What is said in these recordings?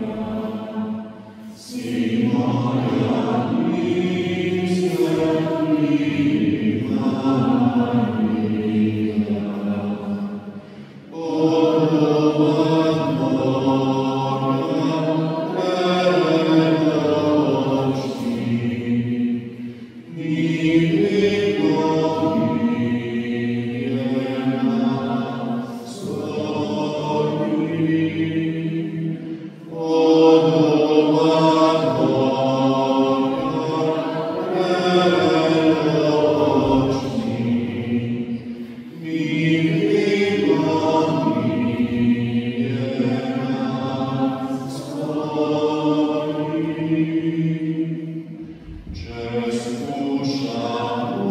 Maria, si Maria mia, Gestus, Gestus,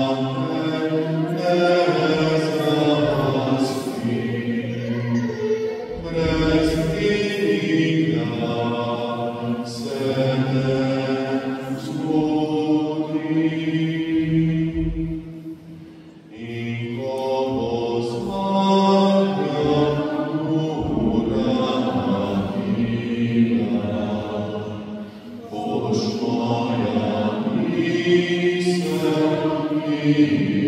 Amen.